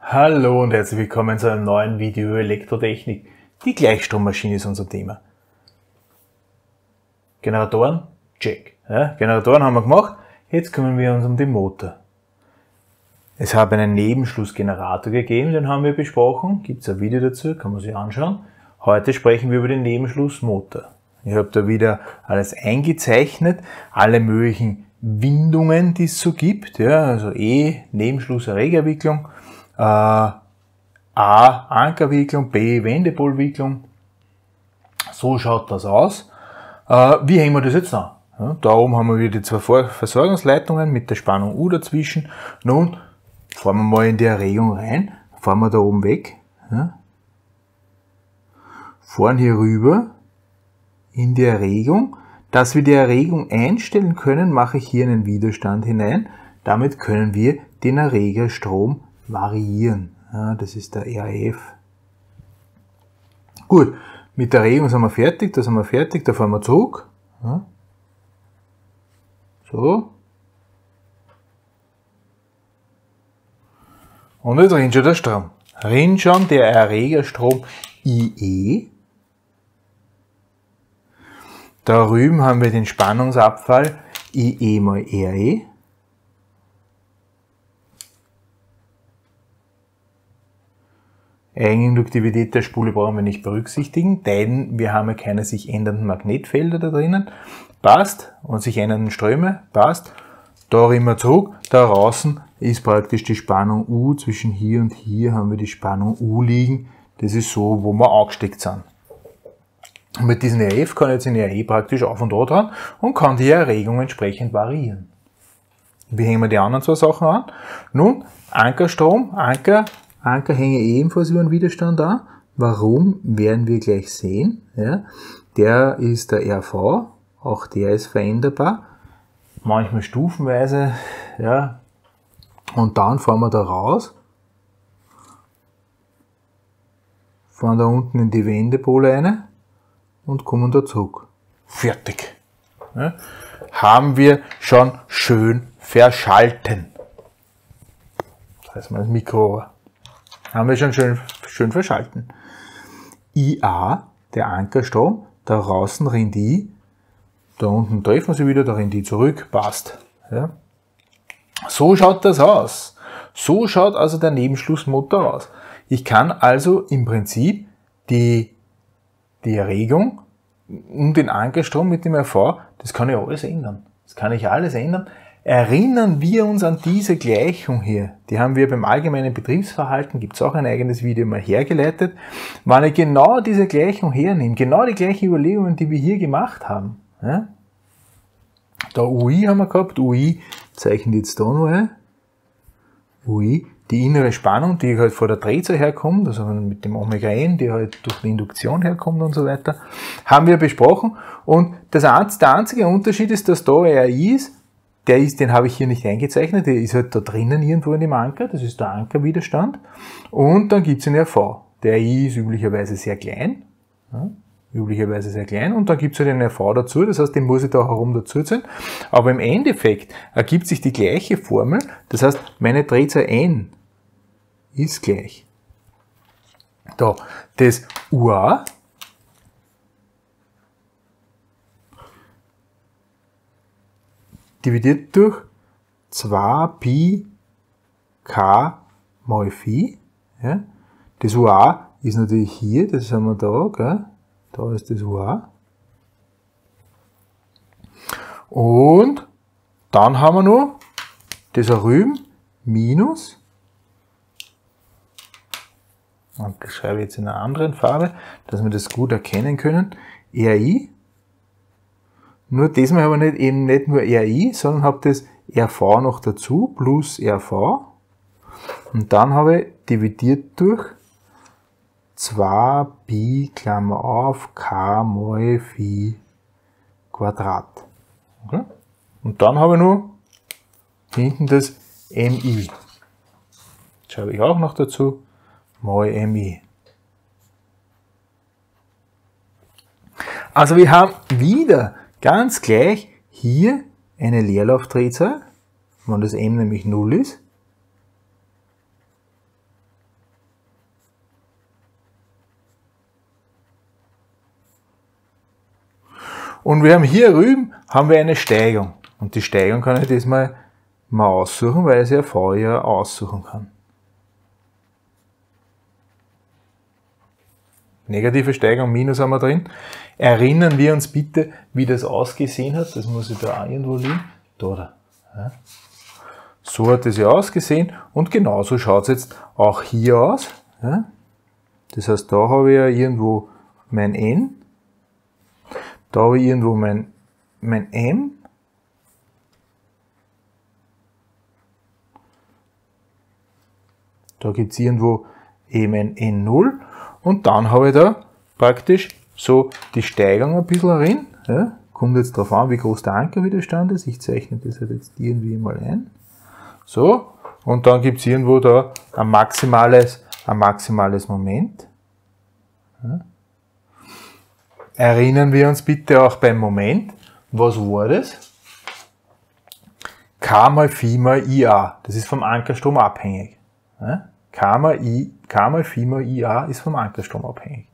Hallo und herzlich willkommen zu einem neuen Video Elektrotechnik. Die Gleichstrommaschine ist unser Thema. Generatoren, check. Ja, Generatoren haben wir gemacht, jetzt kümmern wir uns um den Motor. Es hat einen Nebenschlussgenerator gegeben, den haben wir besprochen, gibt es ein Video dazu, kann man sich anschauen. Heute sprechen wir über den Nebenschlussmotor. Ich habe da wieder alles eingezeichnet, alle möglichen Windungen, die es so gibt, ja, also E, Nebenschluss, Erregerwicklung, äh, A, Ankerwicklung, B, Wendepolwicklung. So schaut das aus. Äh, wie hängen wir das jetzt an? Ja, da oben haben wir wieder die zwei Versorgungsleitungen mit der Spannung U dazwischen. Nun fahren wir mal in die Erregung rein, fahren wir da oben weg, ja, fahren hier rüber in die Erregung. Dass wir die Erregung einstellen können, mache ich hier einen Widerstand hinein. Damit können wir den Erregerstrom variieren. Ja, das ist der RF. Gut, mit der Erregung sind wir fertig, da sind wir fertig, da fahren wir zurück. Ja. So. Und jetzt rinnt schon der Strom. Rinnt schon der Erregerstrom IE da drüben haben wir den Spannungsabfall IE mal RE. Eigeninduktivität der Spule brauchen wir nicht berücksichtigen, denn wir haben ja keine sich ändernden Magnetfelder da drinnen. Passt. Und sich ändernden Ströme. Passt. Da immer zurück. Da draußen ist praktisch die Spannung U. Zwischen hier und hier haben wir die Spannung U liegen. Das ist so, wo wir angesteckt sind. Und mit diesem RF kann jetzt in RE praktisch auf und da dran und kann die Erregung entsprechend variieren. Wie hängen wir die anderen zwei Sachen an? Nun, Ankerstrom, Anker, Anker hänge ebenfalls über den Widerstand an. Warum, werden wir gleich sehen. Ja, der ist der RV, auch der ist veränderbar. Manchmal stufenweise, ja. Und dann fahren wir da raus. Fahren da unten in die Wendepole rein und kommen da zurück. Fertig. Ja, haben wir schon schön verschalten. Das heißt mal das Mikro. Haben wir schon schön, schön verschalten. IA, der Ankerstrom, da draußen rennt I, da unten treffen sie wieder, da rennt I zurück, passt. Ja. So schaut das aus. So schaut also der Nebenschlussmotor aus. Ich kann also im Prinzip die die Erregung und den Ankerstrom mit dem RV, das kann ich alles ändern. Das kann ich alles ändern. Erinnern wir uns an diese Gleichung hier. Die haben wir beim allgemeinen Betriebsverhalten, gibt es auch ein eigenes Video mal hergeleitet. Wenn ich genau diese Gleichung hernehme, genau die gleichen Überlegungen, die wir hier gemacht haben. Ja? Da UI haben wir gehabt, UI zeichnet jetzt da noch ein. UI die innere Spannung, die halt vor der Drehzahl herkommt, also mit dem Omega N, die halt durch die Induktion herkommt und so weiter, haben wir besprochen. Und das, der einzige Unterschied ist, dass da RI ist, der ist, den habe ich hier nicht eingezeichnet, der ist halt da drinnen irgendwo in dem Anker, das ist der Ankerwiderstand. Und dann gibt's den RV. Der RI ist üblicherweise sehr klein, ja, üblicherweise sehr klein, und dann gibt's halt den RV dazu, das heißt, den muss ich da herum dazu ziehen. Aber im Endeffekt ergibt sich die gleiche Formel, das heißt, meine Drehzahl N ist gleich. Da, das UA dividiert durch 2 Pi k mal Phi. Ja. Das UA ist natürlich hier, das haben wir da, gell? da ist das UA. Und dann haben wir noch das Rüben minus und das schreibe ich jetzt in einer anderen Farbe, dass wir das gut erkennen können, RI. Nur diesmal habe ich nicht, eben nicht nur RI, sondern habe das RV noch dazu, plus RV. Und dann habe ich dividiert durch 2 Pi, Klammer auf, K mal Phi Quadrat. Okay? Und dann habe ich nur hinten das MI. Das schreibe ich auch noch dazu mal MI. Also wir haben wieder Ganz gleich hier eine Leerlaufdrehzahl, wenn das m nämlich 0 ist. Und wir haben hier rüben haben wir eine Steigung. Und die Steigung kann ich diesmal mal aussuchen, weil ich sie ja vorher aussuchen kann. Negative Steigung, Minus haben wir drin. Erinnern wir uns bitte, wie das ausgesehen hat. Das muss ich da auch irgendwo liegen. Da, da. Ja. So hat es ja ausgesehen und genauso schaut es jetzt auch hier aus. Ja. Das heißt, da habe ich ja irgendwo mein N, da habe ich irgendwo mein, mein M, da gibt es irgendwo eben ein N0 und dann habe ich da praktisch so die Steigung ein bisschen rein. Ja. Kommt jetzt darauf an, wie groß der Ankerwiderstand ist. Ich zeichne das halt jetzt irgendwie mal ein. So, und dann gibt es irgendwo da ein maximales, ein maximales Moment. Ja. Erinnern wir uns bitte auch beim Moment, was war das? K mal Phi mal IA, das ist vom Ankerstrom abhängig. Ja. K, mal I, K mal Phi mal IA ist vom Ankerstrom abhängig.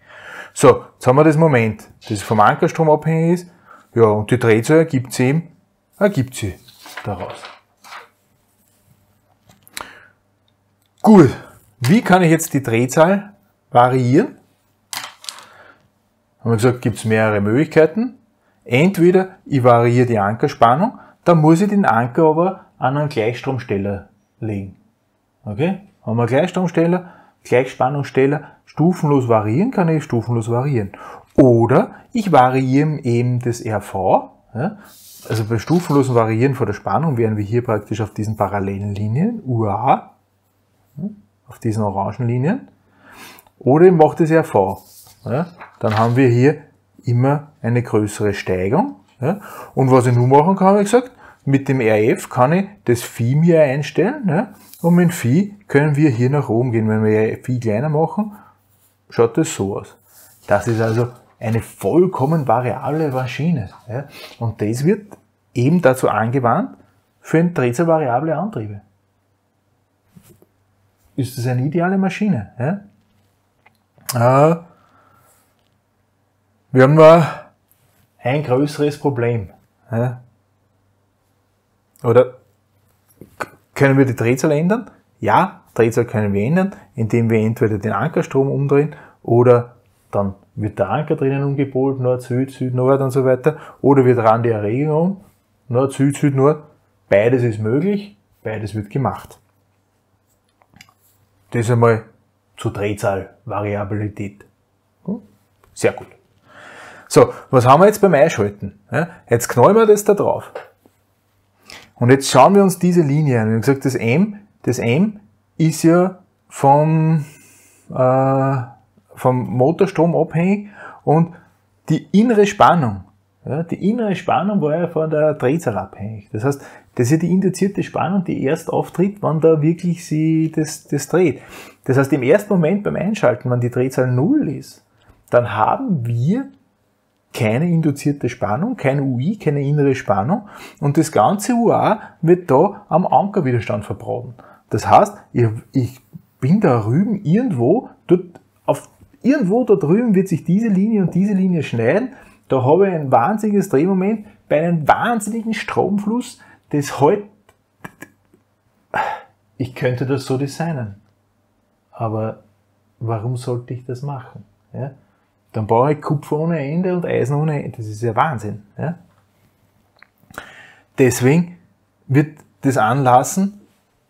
So, jetzt haben wir das Moment, das vom Ankerstrom abhängig ist. Ja, und die Drehzahl ergibt sie eben, ergibt sie daraus. Gut, wie kann ich jetzt die Drehzahl variieren? Haben wir gesagt, gibt es mehrere Möglichkeiten. Entweder ich variiere die Ankerspannung, dann muss ich den Anker aber an einen Gleichstromsteller legen. Okay? Haben wir Gleichstromsteller, Gleichspannungssteller, stufenlos variieren, kann ich stufenlos variieren. Oder ich variiere eben das RV. Ja? Also bei stufenlosen Variieren von der Spannung wären wir hier praktisch auf diesen parallelen Linien, UA, auf diesen orangen Linien. Oder ich mache das RV. Ja, dann haben wir hier immer eine größere Steigung. Ja, und was ich nun machen kann, habe ich gesagt, mit dem RF kann ich das Phi mir einstellen. Ja, und mit Phi können wir hier nach oben gehen. Wenn wir Phi kleiner machen, schaut das so aus. Das ist also eine vollkommen variable Maschine. Ja, und das wird eben dazu angewandt für ein drehzahlvariable Antriebe ist das eine ideale Maschine. Ja? Äh, wir haben nur ein größeres Problem. Ja? Oder können wir die Drehzahl ändern? Ja, Drehzahl können wir ändern, indem wir entweder den Ankerstrom umdrehen oder dann wird der Anker drinnen umgepolt, Nord, Süd, Süd, Nord und so weiter. Oder wir drehen die Erregung um, Nord, Süd, Süd, Nord. Beides ist möglich, beides wird gemacht. Das einmal zur Drehzahlvariabilität. Hm? Sehr gut. So, was haben wir jetzt beim Einschalten? Jetzt knallen wir das da drauf. Und jetzt schauen wir uns diese Linie an. Wir haben gesagt, das M, das M ist ja vom, äh, vom Motorstrom abhängig und die innere Spannung, ja, die innere Spannung war ja von der Drehzahl abhängig. Das heißt, das ist ja die induzierte Spannung, die erst auftritt, wenn da wirklich sie das, das dreht. Das heißt, im ersten Moment beim Einschalten, wenn die Drehzahl null ist, dann haben wir keine induzierte Spannung, kein UI, keine innere Spannung und das ganze UA wird da am Ankerwiderstand verbraten. Das heißt, ich, ich bin da drüben irgendwo, dort auf, irgendwo da drüben wird sich diese Linie und diese Linie schneiden, da habe ich ein wahnsinniges Drehmoment bei einem wahnsinnigen Stromfluss, das halt, ich könnte das so designen. Aber warum sollte ich das machen? Ja? Dann brauche ich Kupfer ohne Ende und Eisen ohne Ende. Das ist ja Wahnsinn. Ja? Deswegen wird das anlassen,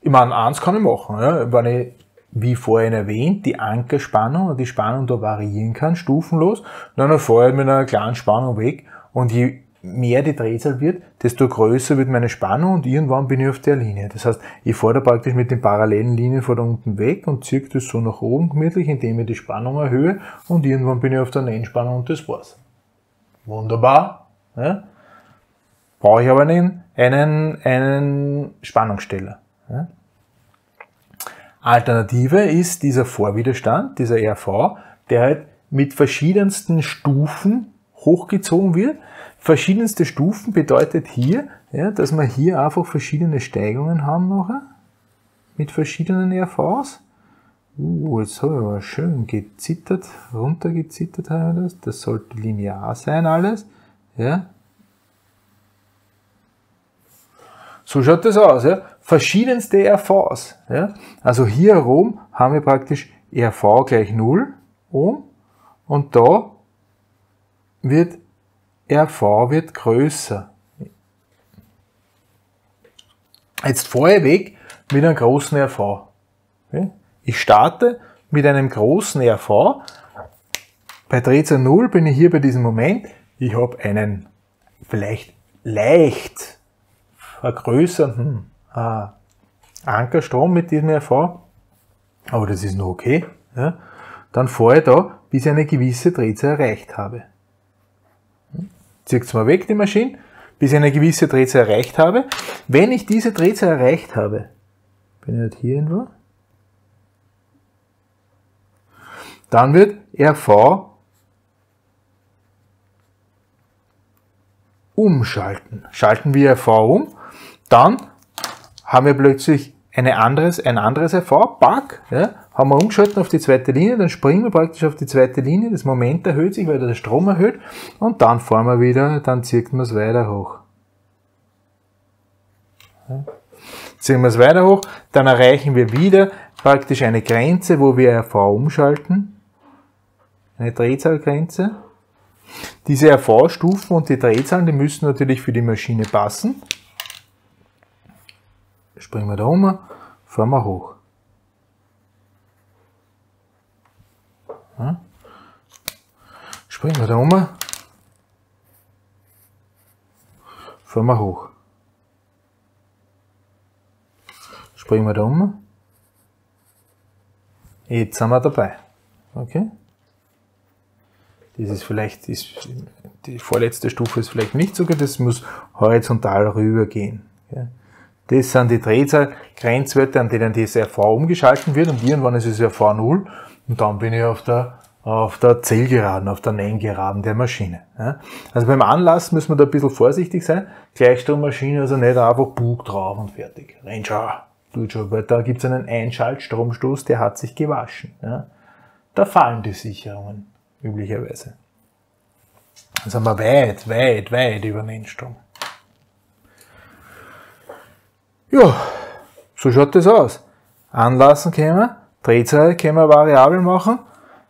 ich meine, eins kann ich machen, ja? wenn ich, wie vorhin erwähnt, die Ankerspannung und die Spannung da variieren kann, stufenlos, dann fahre ich mit einer kleinen Spannung weg und je mehr die Drehzahl wird, desto größer wird meine Spannung und irgendwann bin ich auf der Linie. Das heißt, ich fahre da praktisch mit den parallelen Linien von da unten weg und ziehe das so nach oben gemütlich, indem ich die Spannung erhöhe und irgendwann bin ich auf der Nennspannung und das war's. Wunderbar. Ja? Brauche ich aber einen, einen, einen Spannungssteller. Ja? Alternative ist dieser Vorwiderstand, dieser RV, der halt mit verschiedensten Stufen hochgezogen wird Verschiedenste Stufen bedeutet hier, ja, dass wir hier einfach verschiedene Steigungen haben nachher mit verschiedenen RVs. Uh, jetzt habe ich aber schön gezittert, runtergezittert habe das. Das sollte linear sein alles. Ja. So schaut das aus, ja. Verschiedenste RVs. Ja. Also hier herum haben wir praktisch RV gleich 0 um und da wird RV wird größer. Jetzt fahre ich weg mit einem großen RV. Ich starte mit einem großen RV. Bei Drehzahl 0 bin ich hier bei diesem Moment. Ich habe einen vielleicht leicht vergrößerten äh, Ankerstrom mit diesem RV. Aber das ist noch okay. Dann fahre ich da, bis ich eine gewisse Drehzahl erreicht habe. Zieht es mal weg, die Maschine, bis ich eine gewisse Drehzahl erreicht habe. Wenn ich diese Drehzahl erreicht habe, bin ich halt hier irgendwo, dann wird RV umschalten. Schalten wir RV um, dann haben wir plötzlich eine anderes, ein anderes RV-Bug, ja, haben wir umgeschalten auf die zweite Linie, dann springen wir praktisch auf die zweite Linie, das Moment erhöht sich, weil der Strom erhöht und dann fahren wir wieder, dann zieht man es weiter hoch. Ja. Ziehen wir es weiter hoch, dann erreichen wir wieder praktisch eine Grenze, wo wir RV umschalten, eine Drehzahlgrenze. Diese RV-Stufen und die Drehzahlen, die müssen natürlich für die Maschine passen. Springen wir da um, fahren wir hoch. Ja. Springen wir da um, fahren wir hoch. Springen wir da um. Jetzt sind wir dabei. Okay? Das ist vielleicht, ist, die vorletzte Stufe ist vielleicht nicht so gut, das muss horizontal rübergehen. Okay? Das sind die Drehzahlgrenzwerte, an denen die RV umgeschalten wird und irgendwann ist es RV 0 und dann bin ich auf der, auf der Zählgeraden, auf der Nenngeraden der Maschine. Ja. Also beim Anlass müssen wir da ein bisschen vorsichtig sein. Gleichstrommaschine, also nicht einfach Bug drauf und fertig. Renn schon, tut schon, weil da gibt es einen Einschaltstromstoß, der hat sich gewaschen. Ja. Da fallen die Sicherungen, üblicherweise. Dann sind wir weit, weit, weit über Nennstrom. Ja, so schaut das aus. Anlassen können wir, Drehzahl können wir variabel machen.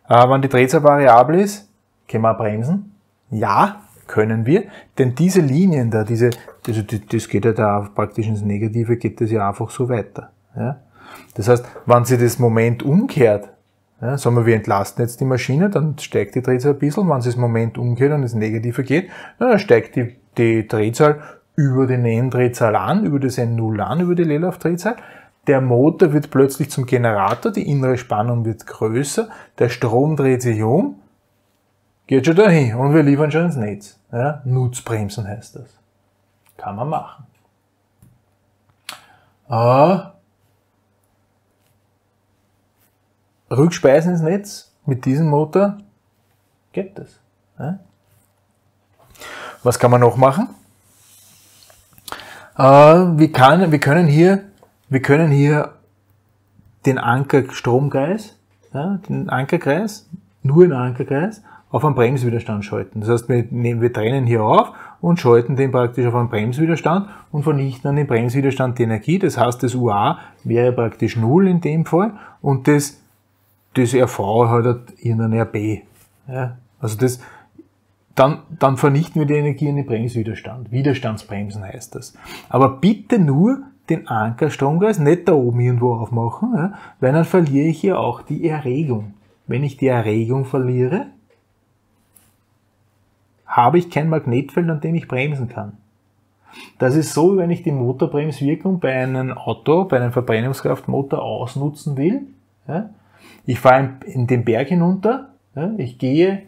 Äh, wenn die Drehzahl variabel ist, können wir bremsen. Ja, können wir, denn diese Linien da, diese, also das geht ja da praktisch ins Negative, geht das ja einfach so weiter. Ja? Das heißt, wenn sie das Moment umkehrt, ja, sagen wir, wir entlasten jetzt die Maschine, dann steigt die Drehzahl ein bisschen. Wenn sie das Moment umkehrt und ins Negative geht, dann steigt die, die Drehzahl über die N-Drehzahl an, über das N0 an, über die Leerlaufdrehzahl. Der Motor wird plötzlich zum Generator, die innere Spannung wird größer, der Strom dreht sich um, geht schon dahin und wir liefern schon ins Netz. Ja, Nutzbremsen heißt das. Kann man machen. Ah, Rückspeisen ins Netz mit diesem Motor geht das. Ja? Was kann man noch machen? Äh, wir, kann, wir, können hier, wir können hier den Ankerstromkreis, ja, den Ankerkreis, nur den Ankerkreis, auf einen Bremswiderstand schalten. Das heißt, wir, nehmen, wir trennen hier auf und schalten den praktisch auf einen Bremswiderstand und vernichten an den Bremswiderstand die Energie. Das heißt, das UA wäre praktisch null in dem Fall und das, das RV hat irgendein RB. Ja, also das, dann, dann vernichten wir die Energie in den Bremswiderstand. Widerstandsbremsen heißt das. Aber bitte nur den Ankerstromkreis nicht da oben irgendwo aufmachen, ja, weil dann verliere ich hier auch die Erregung. Wenn ich die Erregung verliere, habe ich kein Magnetfeld, an dem ich bremsen kann. Das ist so, wenn ich die Motorbremswirkung bei einem Auto, bei einem Verbrennungskraftmotor ausnutzen will. Ja. Ich fahre in den Berg hinunter, ja, ich gehe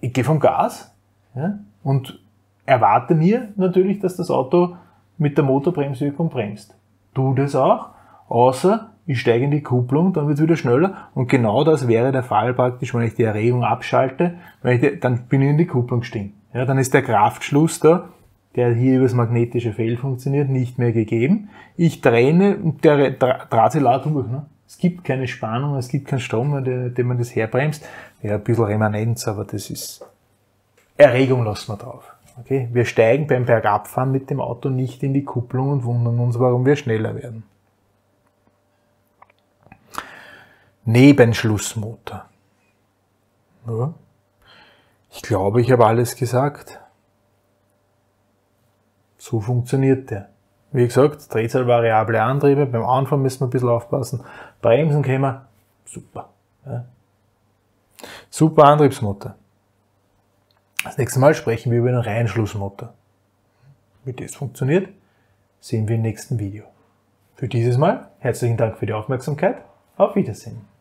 ich gehe vom Gas ja, und erwarte mir natürlich, dass das Auto mit der Motorbremswirkung bremst. Tu das auch, außer ich steige in die Kupplung, dann wird es wieder schneller und genau das wäre der Fall praktisch, wenn ich die Erregung abschalte, die, dann bin ich in die Kupplung gestiegen. Ja, dann ist der Kraftschluss da, der hier über das magnetische Feld funktioniert, nicht mehr gegeben. Ich trenne und der Drahtselat durch. Ne? Es gibt keine Spannung, es gibt keinen Strom, den man das herbremst. Ja, ein bisschen Remanenz, aber das ist Erregung lassen wir drauf. Okay? Wir steigen beim Bergabfahren mit dem Auto nicht in die Kupplung und wundern uns, warum wir schneller werden. Nebenschlussmotor. Ja. Ich glaube, ich habe alles gesagt. So funktioniert der. Wie gesagt, Drehzahlvariable Antriebe, beim Anfahren müssen wir ein bisschen aufpassen. Bremsen können wir, super. Ja. Super Antriebsmotor. Das nächste Mal sprechen wir über den Reihenschlussmotor. Wie das funktioniert, sehen wir im nächsten Video. Für dieses Mal herzlichen Dank für die Aufmerksamkeit. Auf Wiedersehen.